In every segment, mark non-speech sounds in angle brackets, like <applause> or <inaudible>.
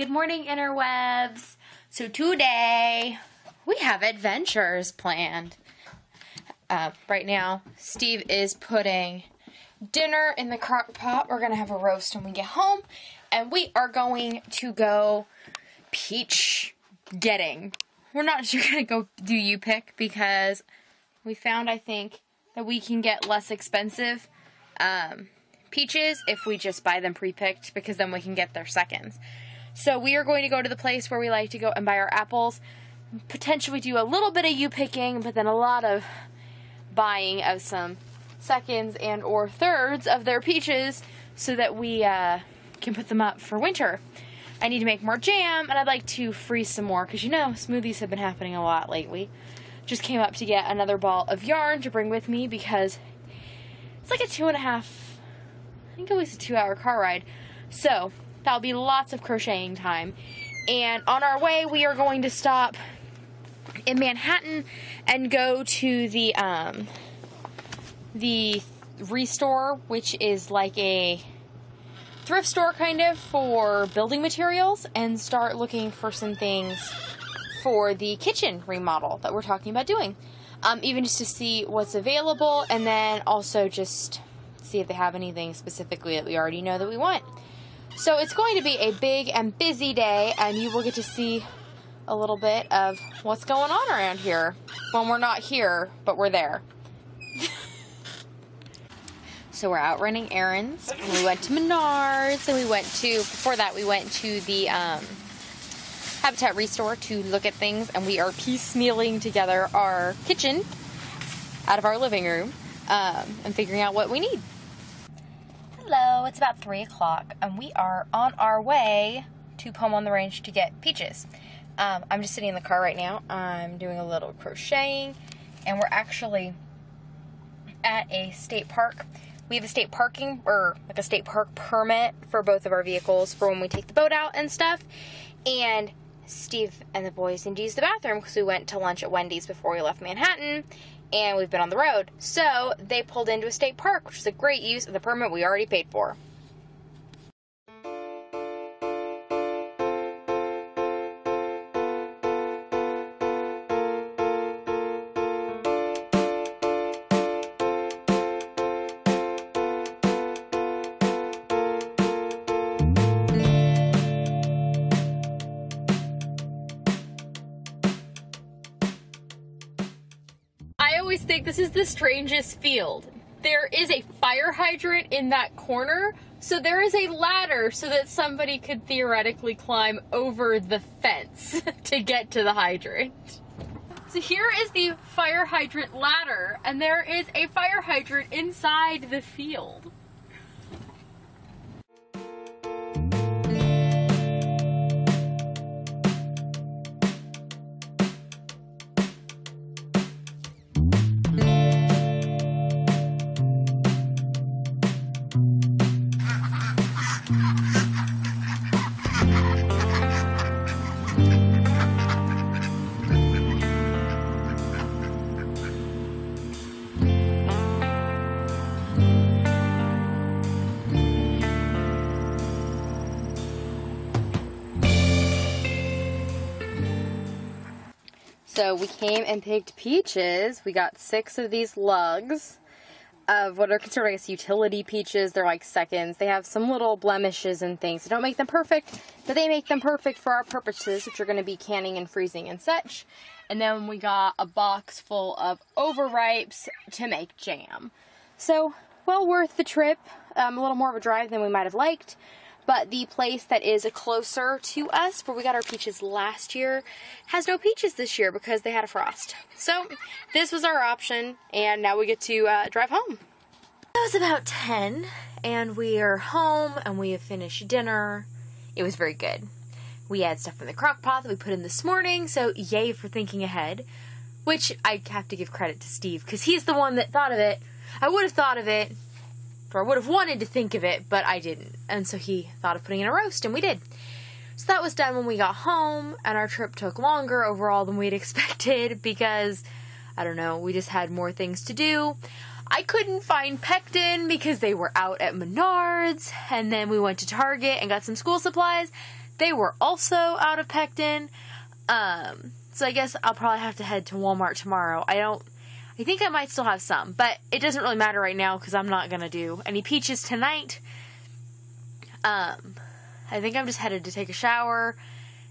Good morning, interwebs. So today we have adventures planned. Uh, right now, Steve is putting dinner in the crock pot. We're gonna have a roast when we get home, and we are going to go peach getting. We're not <laughs> sure gonna go do you pick because we found I think that we can get less expensive um, peaches if we just buy them pre-picked because then we can get their seconds. So we are going to go to the place where we like to go and buy our apples. Potentially do a little bit of you picking, but then a lot of buying of some seconds and or thirds of their peaches so that we uh, can put them up for winter. I need to make more jam and I'd like to freeze some more because you know smoothies have been happening a lot lately. Just came up to get another ball of yarn to bring with me because it's like a two and a half, I think it was a two hour car ride. So That'll be lots of crocheting time. And on our way, we are going to stop in Manhattan and go to the um, the Restore, which is like a thrift store kind of for building materials, and start looking for some things for the kitchen remodel that we're talking about doing. Um, even just to see what's available, and then also just see if they have anything specifically that we already know that we want. So it's going to be a big and busy day, and you will get to see a little bit of what's going on around here when we're not here, but we're there. <laughs> so we're out running errands. We went to Menards, and we went to, before that, we went to the um, Habitat Restore to look at things, and we are piecemealing together our kitchen out of our living room um, and figuring out what we need. Hello, it's about 3 o'clock, and we are on our way to Pome on the Range to get peaches. Um, I'm just sitting in the car right now. I'm doing a little crocheting, and we're actually at a state park. We have a state parking, or like a state park permit for both of our vehicles for when we take the boat out and stuff. And Steve and the boys need to use the bathroom because we went to lunch at Wendy's before we left Manhattan and we've been on the road. So they pulled into a state park, which is a great use of the permit we already paid for. Always think this is the strangest field. There is a fire hydrant in that corner, so there is a ladder so that somebody could theoretically climb over the fence <laughs> to get to the hydrant. So here is the fire hydrant ladder, and there is a fire hydrant inside the field. So we came and picked peaches. We got six of these lugs of what are considered, I guess, utility peaches. They're like seconds. They have some little blemishes and things. They don't make them perfect, but they make them perfect for our purposes, which are going to be canning and freezing and such. And then we got a box full of overripes to make jam. So, well worth the trip. Um, a little more of a drive than we might have liked but the place that is closer to us, where we got our peaches last year, has no peaches this year because they had a frost. So this was our option, and now we get to uh, drive home. It was about 10, and we are home, and we have finished dinner. It was very good. We had stuff in the crock pot that we put in this morning, so yay for thinking ahead. Which I have to give credit to Steve, because he's the one that thought of it. I would have thought of it or would have wanted to think of it, but I didn't. And so he thought of putting in a roast, and we did. So that was done when we got home, and our trip took longer overall than we'd <laughs> expected because, I don't know, we just had more things to do. I couldn't find pectin because they were out at Menards, and then we went to Target and got some school supplies. they were also out of pectin. Um, so I guess I'll probably have to head to Walmart tomorrow. I don't. I think I might still have some, but it doesn't really matter right now because I'm not gonna do any peaches tonight. Um, I think I'm just headed to take a shower,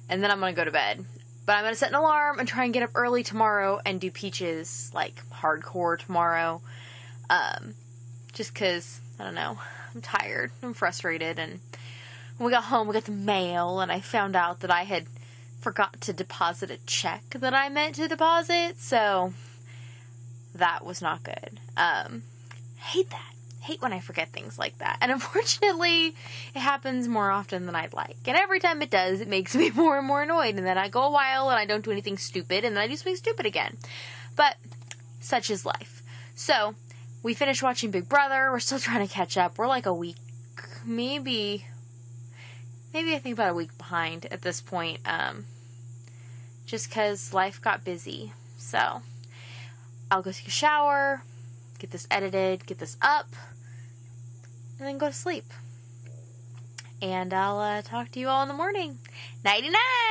and then I'm gonna go to bed. But I'm gonna set an alarm and try and get up early tomorrow and do peaches like hardcore tomorrow. Um, just cause I don't know, I'm tired, I'm frustrated, and when we got home, we got the mail, and I found out that I had forgot to deposit a check that I meant to deposit, so that was not good. Um, hate that. Hate when I forget things like that. And <laughs> unfortunately, it happens more often than I'd like. And every time it does, it makes <laughs> me more and more annoyed. And then I go a while and I don't do anything stupid, and then I do something stupid again. But such is life. So, we finished watching Big Brother. We're still <laughs> trying to catch up. We're like a week, maybe maybe I think about a week behind at this point, um, just because life got busy. So I'll go take a shower, get this edited, get this up, and then go to sleep. And I'll uh, talk to you all in the morning. Nighty night!